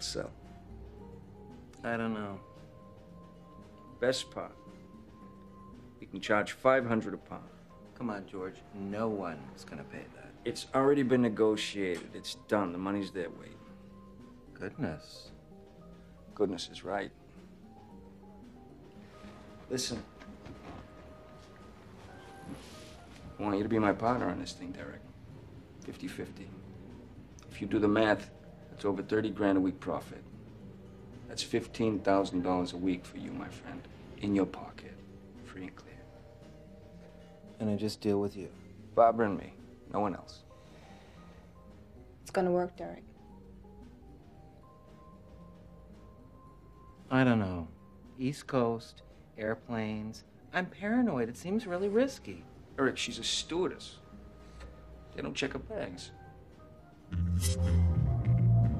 it'll sell. I don't know. Best part. We can charge 500 a pound. Come on, George. No one is gonna pay that. It's already been negotiated. It's done. The money's there waiting. Goodness. Goodness is right. Listen. I want you to be my partner on this thing, Derek. 50 50. If you do the math, that's over 30 grand a week profit. That's $15,000 a week for you, my friend. In your pocket. Free and clear. And I just deal with you. Barbara and me. No one else. It's gonna work, Derek. I don't know. East Coast, airplanes. I'm paranoid. It seems really risky. Derek, she's a stewardess. They don't check her bags.